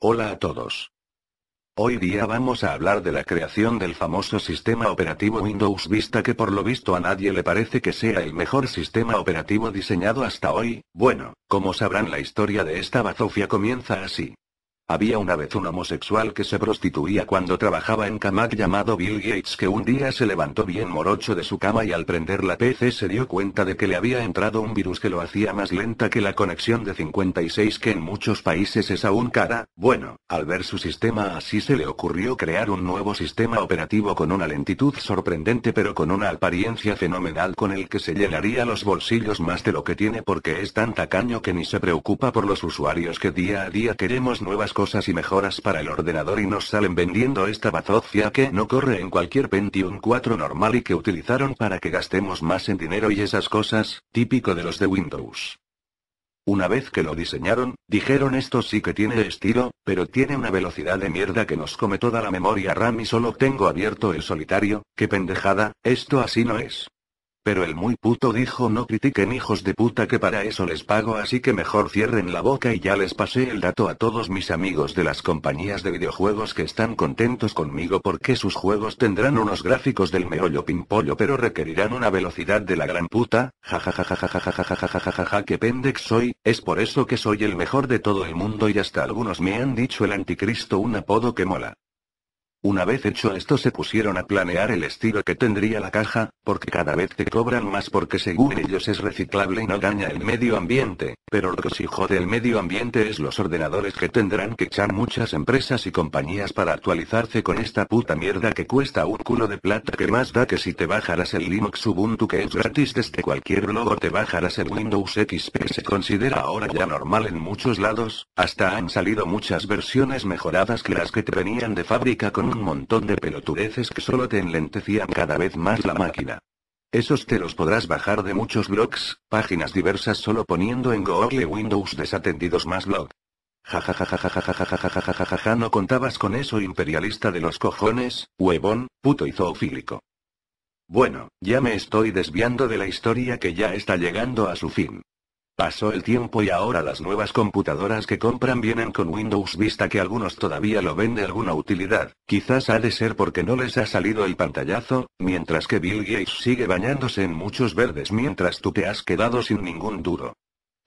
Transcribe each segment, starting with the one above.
Hola a todos. Hoy día vamos a hablar de la creación del famoso sistema operativo Windows Vista que por lo visto a nadie le parece que sea el mejor sistema operativo diseñado hasta hoy. Bueno, como sabrán la historia de esta bazofia comienza así. Había una vez un homosexual que se prostituía cuando trabajaba en Camac llamado Bill Gates que un día se levantó bien morocho de su cama y al prender la PC se dio cuenta de que le había entrado un virus que lo hacía más lenta que la conexión de 56 que en muchos países es aún cara. Bueno, al ver su sistema así se le ocurrió crear un nuevo sistema operativo con una lentitud sorprendente pero con una apariencia fenomenal con el que se llenaría los bolsillos más de lo que tiene porque es tan tacaño que ni se preocupa por los usuarios que día a día queremos nuevas cosas y mejoras para el ordenador y nos salen vendiendo esta bazofia que no corre en cualquier Pentium 4 normal y que utilizaron para que gastemos más en dinero y esas cosas, típico de los de Windows. Una vez que lo diseñaron, dijeron esto sí que tiene estilo, pero tiene una velocidad de mierda que nos come toda la memoria RAM y solo tengo abierto el solitario, qué pendejada, esto así no es. Pero el muy puto dijo no critiquen hijos de puta que para eso les pago así que mejor cierren la boca y ya les pasé el dato a todos mis amigos de las compañías de videojuegos que están contentos conmigo porque sus juegos tendrán unos gráficos del meollo pimpollo pero requerirán una velocidad de la gran puta, jajajajajajajajajajajaja que pendex soy, es por eso que soy el mejor de todo el mundo y hasta algunos me han dicho el anticristo un apodo que mola. Una vez hecho esto se pusieron a planear el estilo que tendría la caja, porque cada vez te cobran más porque según ellos es reciclable y no daña el medio ambiente, pero lo que sí jode el medio ambiente es los ordenadores que tendrán que echar muchas empresas y compañías para actualizarse con esta puta mierda que cuesta un culo de plata que más da que si te bajarás el Linux Ubuntu que es gratis desde cualquier blog o te bajarás el Windows XP se considera ahora ya normal en muchos lados, hasta han salido muchas versiones mejoradas que las que te venían de fábrica con un montón de pelotudeces que solo te enlentecían cada vez más la máquina. Esos te los podrás bajar de muchos blogs, páginas diversas solo poniendo en Google Windows desatendidos más blog. Jajajajajajajajajajajaja no contabas con eso imperialista de los cojones, huevón, puto y zoofílico. Bueno, ya me estoy desviando de la historia que ya está llegando a su fin. Pasó el tiempo y ahora las nuevas computadoras que compran vienen con Windows Vista que algunos todavía lo ven de alguna utilidad, quizás ha de ser porque no les ha salido el pantallazo, mientras que Bill Gates sigue bañándose en muchos verdes mientras tú te has quedado sin ningún duro.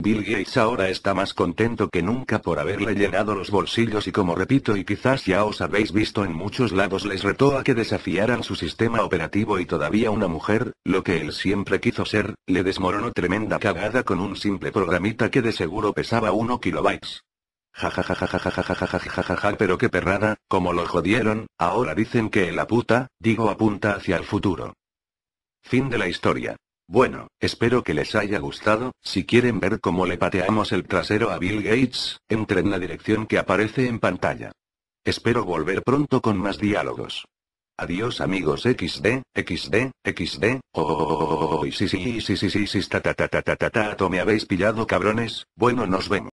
Bill Gates ahora está más contento que nunca por haberle llenado los bolsillos y como repito y quizás ya os habéis visto en muchos lados les retó a que desafiaran su sistema operativo y todavía una mujer, lo que él siempre quiso ser, le desmoronó tremenda cagada con un simple programita que de seguro pesaba 1 kilobytes. Ja pero qué perrada, como lo jodieron, ahora dicen que la puta, digo apunta hacia el futuro. Fin de la historia. Bueno, espero que les haya gustado, si quieren ver cómo le pateamos el trasero a Bill Gates, entren en la dirección que aparece en pantalla. Espero volver pronto con más diálogos. Adiós amigos XD, XD, XD, oh, sí sí sí sí sí sí ta ta ta ta ta ta ta me habéis pillado cabrones, bueno nos vemos.